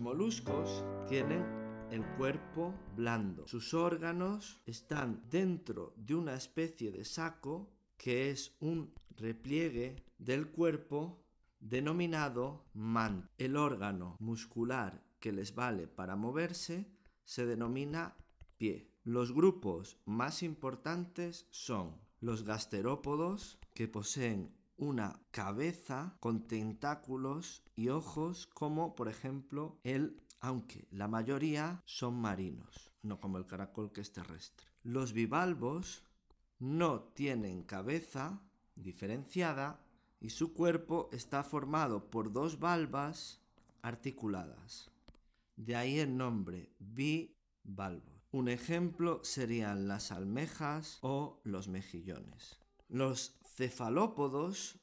moluscos tienen el cuerpo blando. Sus órganos están dentro de una especie de saco que es un repliegue del cuerpo denominado man. El órgano muscular que les vale para moverse se denomina pie. Los grupos más importantes son los gasterópodos, que poseen una cabeza con tentáculos y ojos como por ejemplo el, aunque la mayoría son marinos, no como el caracol que es terrestre. Los bivalvos no tienen cabeza diferenciada y su cuerpo está formado por dos valvas articuladas. De ahí el nombre bivalvo. Un ejemplo serían las almejas o los mejillones. Los cefalópodos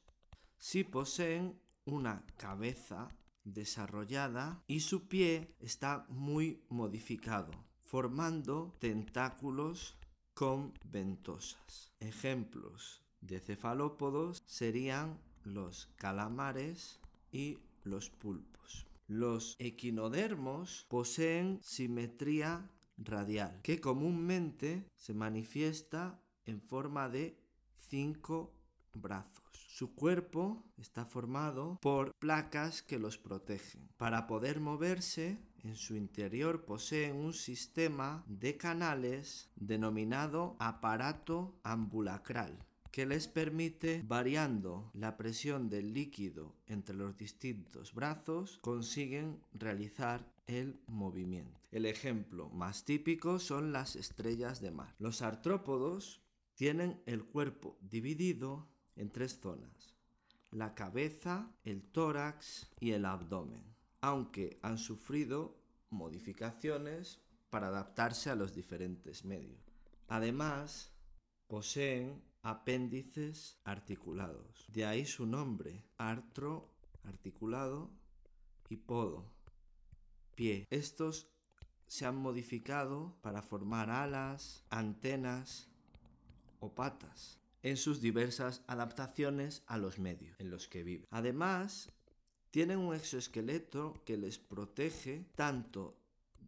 sí poseen una cabeza desarrollada y su pie está muy modificado, formando tentáculos con ventosas. Ejemplos de cefalópodos serían los calamares y los pulpos. Los equinodermos poseen simetría radial, que comúnmente se manifiesta en forma de cinco brazos. Su cuerpo está formado por placas que los protegen. Para poder moverse, en su interior poseen un sistema de canales denominado aparato ambulacral que les permite, variando la presión del líquido entre los distintos brazos, consiguen realizar el movimiento. El ejemplo más típico son las estrellas de mar. Los artrópodos tienen el cuerpo dividido en tres zonas, la cabeza, el tórax y el abdomen, aunque han sufrido modificaciones para adaptarse a los diferentes medios. Además, poseen apéndices articulados. De ahí su nombre, artro, articulado, y podo, pie. Estos se han modificado para formar alas, antenas o patas en sus diversas adaptaciones a los medios en los que viven. Además, tienen un exoesqueleto que les protege tanto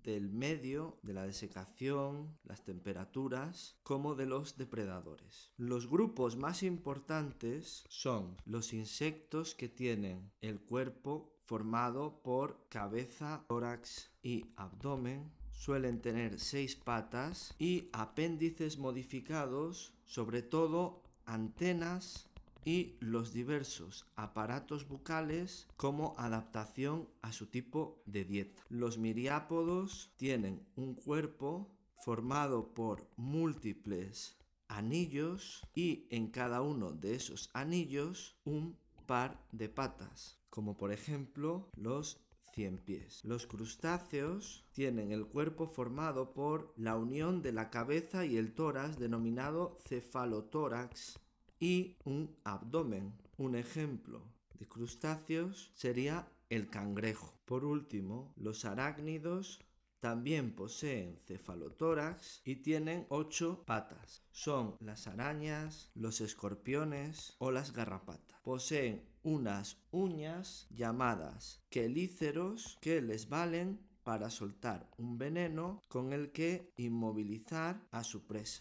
del medio, de la desecación, las temperaturas, como de los depredadores. Los grupos más importantes son los insectos que tienen el cuerpo formado por cabeza, tórax y abdomen. Suelen tener seis patas y apéndices modificados, sobre todo antenas y los diversos aparatos bucales como adaptación a su tipo de dieta. Los miriápodos tienen un cuerpo formado por múltiples anillos y en cada uno de esos anillos un par de patas, como por ejemplo los cien pies. Los crustáceos tienen el cuerpo formado por la unión de la cabeza y el tórax denominado cefalotórax y un abdomen. Un ejemplo de crustáceos sería el cangrejo. Por último, los arácnidos también poseen cefalotórax y tienen ocho patas. Son las arañas, los escorpiones o las garrapatas. Poseen unas uñas llamadas quelíceros que les valen para soltar un veneno con el que inmovilizar a su presa.